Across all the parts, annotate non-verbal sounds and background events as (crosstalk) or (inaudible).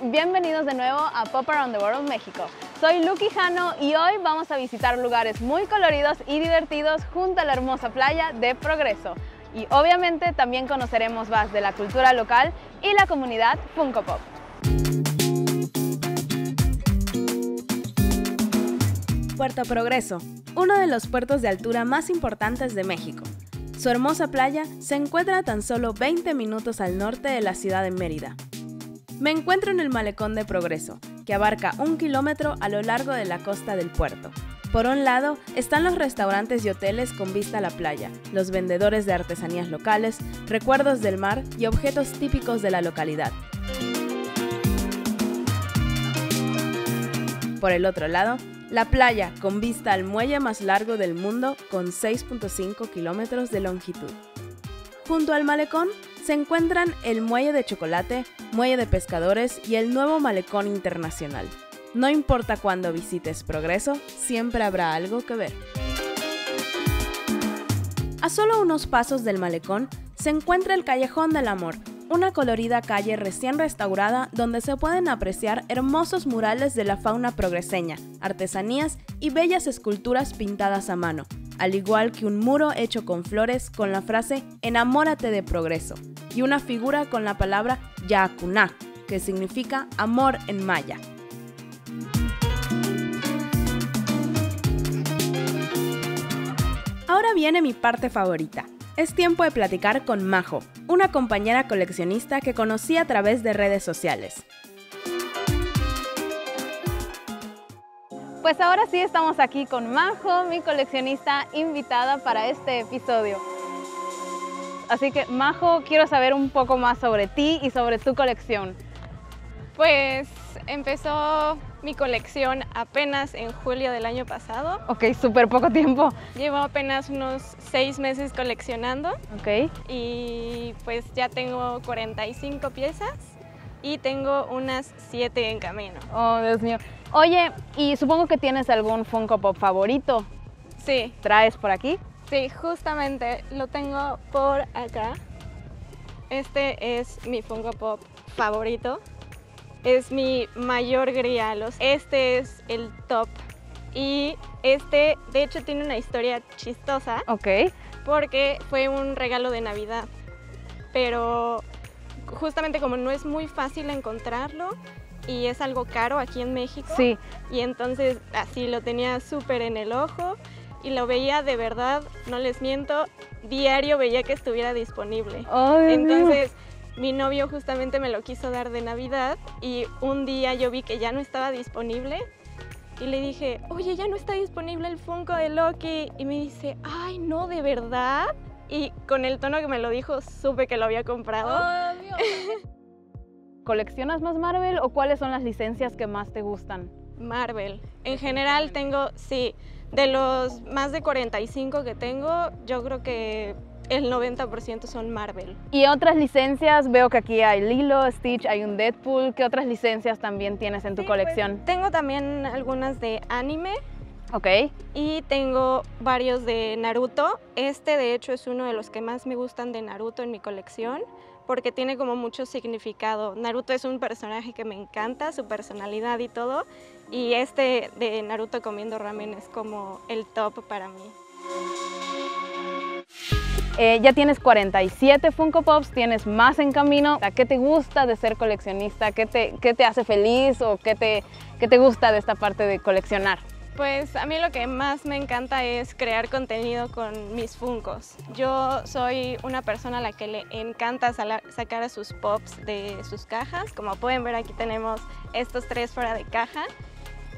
Bienvenidos de nuevo a Pop Around the World México. Soy Lucky Jano y hoy vamos a visitar lugares muy coloridos y divertidos junto a la hermosa playa de Progreso. Y obviamente también conoceremos más de la cultura local y la comunidad Funko Pop. Puerto Progreso, uno de los puertos de altura más importantes de México. Su hermosa playa se encuentra a tan solo 20 minutos al norte de la ciudad de Mérida. Me encuentro en el malecón de Progreso, que abarca un kilómetro a lo largo de la costa del puerto. Por un lado están los restaurantes y hoteles con vista a la playa, los vendedores de artesanías locales, recuerdos del mar y objetos típicos de la localidad. Por el otro lado la playa, con vista al muelle más largo del mundo, con 6.5 kilómetros de longitud. Junto al malecón se encuentran el muelle de chocolate, muelle de pescadores y el nuevo malecón internacional. No importa cuándo visites Progreso, siempre habrá algo que ver. A solo unos pasos del malecón se encuentra el Callejón del Amor, una colorida calle recién restaurada donde se pueden apreciar hermosos murales de la fauna progreseña, artesanías y bellas esculturas pintadas a mano, al igual que un muro hecho con flores con la frase Enamórate de progreso y una figura con la palabra Yacuná, que significa amor en maya. Ahora viene mi parte favorita, es tiempo de platicar con Majo, una compañera coleccionista que conocí a través de redes sociales. Pues ahora sí estamos aquí con Majo, mi coleccionista invitada para este episodio. Así que Majo, quiero saber un poco más sobre ti y sobre tu colección. Pues empezó mi colección apenas en julio del año pasado. Ok, súper poco tiempo. Llevo apenas unos seis meses coleccionando. Ok. Y pues ya tengo 45 piezas y tengo unas 7 en camino. Oh, Dios mío. Oye, y supongo que tienes algún Funko Pop favorito. Sí. ¿Traes por aquí? Sí, justamente lo tengo por acá. Este es mi Funko Pop favorito es mi mayor grial. Este es el top. Y este, de hecho, tiene una historia chistosa. Ok. Porque fue un regalo de Navidad. Pero justamente como no es muy fácil encontrarlo y es algo caro aquí en México. Sí. Y entonces así lo tenía súper en el ojo y lo veía de verdad, no les miento, diario veía que estuviera disponible. entonces mi novio justamente me lo quiso dar de Navidad y un día yo vi que ya no estaba disponible y le dije, oye, ya no está disponible el Funko de Loki. Y me dice, ay, no, ¿de verdad? Y con el tono que me lo dijo, supe que lo había comprado. Oh, Dios. (laughs) ¿Coleccionas más Marvel o cuáles son las licencias que más te gustan? Marvel. En general tengo, sí, de los más de 45 que tengo, yo creo que el 90% son Marvel. Y otras licencias, veo que aquí hay Lilo, Stitch, hay un Deadpool. ¿Qué otras licencias también tienes en tu pues, colección? tengo también algunas de anime. Ok. Y tengo varios de Naruto. Este de hecho es uno de los que más me gustan de Naruto en mi colección porque tiene como mucho significado. Naruto es un personaje que me encanta, su personalidad y todo. Y este de Naruto comiendo ramen es como el top para mí. Eh, ya tienes 47 Funko Pops, tienes más en camino. ¿Qué te gusta de ser coleccionista? ¿Qué te, qué te hace feliz o qué te, qué te gusta de esta parte de coleccionar? Pues a mí lo que más me encanta es crear contenido con mis Funkos. Yo soy una persona a la que le encanta sacar a sus pops de sus cajas. Como pueden ver aquí tenemos estos tres fuera de caja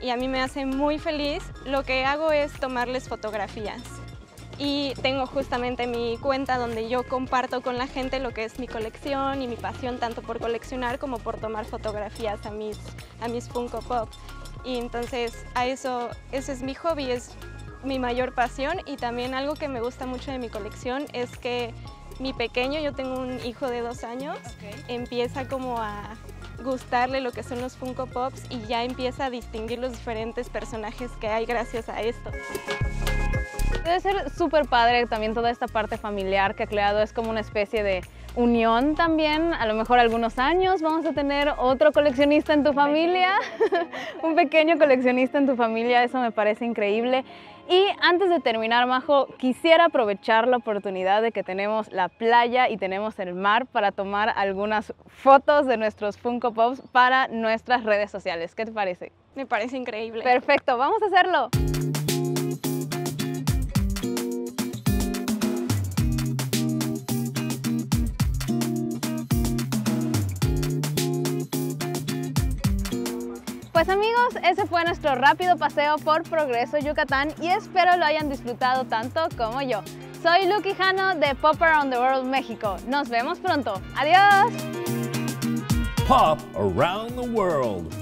y a mí me hace muy feliz. Lo que hago es tomarles fotografías y tengo justamente mi cuenta donde yo comparto con la gente lo que es mi colección y mi pasión tanto por coleccionar como por tomar fotografías a mis, a mis Funko Pop. Y entonces a eso, ese es mi hobby, es mi mayor pasión. Y también algo que me gusta mucho de mi colección es que mi pequeño, yo tengo un hijo de dos años, empieza como a gustarle lo que son los Funko Pops y ya empieza a distinguir los diferentes personajes que hay gracias a esto. Debe ser súper padre también toda esta parte familiar que ha creado, es como una especie de unión también, a lo mejor algunos años vamos a tener otro coleccionista en tu familia, (laughs) un pequeño coleccionista en tu familia, eso me parece increíble. Y antes de terminar, Majo, quisiera aprovechar la oportunidad de que tenemos la playa y tenemos el mar para tomar algunas fotos de nuestros Funko Pops para nuestras redes sociales. ¿Qué te parece? Me parece increíble. Perfecto, vamos a hacerlo. Pues amigos, ese fue nuestro rápido paseo por Progreso Yucatán y espero lo hayan disfrutado tanto como yo. Soy Lucky Jano de Pop Around the World México. Nos vemos pronto. Adiós. Pop Around the World.